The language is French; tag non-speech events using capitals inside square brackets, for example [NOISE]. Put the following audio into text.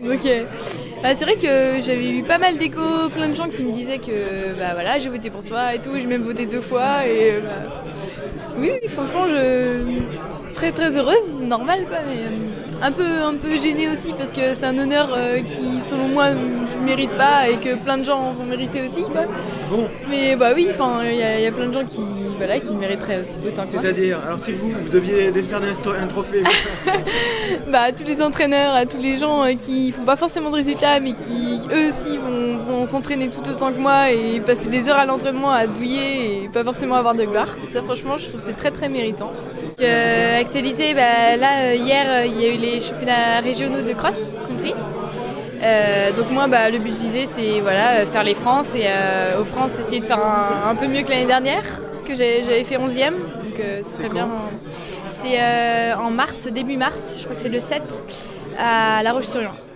Ok. Bah, c'est vrai que j'avais eu pas mal d'échos, plein de gens qui me disaient que bah voilà, j'ai voté pour toi et tout, j'ai même voté deux fois et bah, oui, oui, franchement, je très très heureuse, normal quoi, mais euh, un peu un peu gênée aussi parce que c'est un honneur euh, qui selon moi je mérite pas et que plein de gens vont mériter aussi quoi. Bon, Mais bah oui, enfin il y, a- il y a plein de gens qui voilà qui mériteraient aussi autant que moi. c'est-à-dire, alors si vous, vous deviez décerner un, trophée, [LAUGHS] Bah à tous les entraîneurs, à tous les gens euh, qui font pas forcément de résultats mais qui eux aussi vont, vont s'entraîner tout autant que moi et passer des heures à l'entraînement à douiller et pas forcément avoir de gloire. Ça franchement je trouve que c'est très très méritant. Donc, euh, actualité, bah, là euh, hier euh, il y a eu les championnats régionaux de cross country. Euh, donc moi bah, le but visé c'est voilà euh, faire les France et euh, aux France essayer de faire un, un peu mieux que l'année dernière que j'avais fait 11e donc euh, ce serait bien euh, en mars début mars je crois que c'est le 7 à La Roche-sur-Yon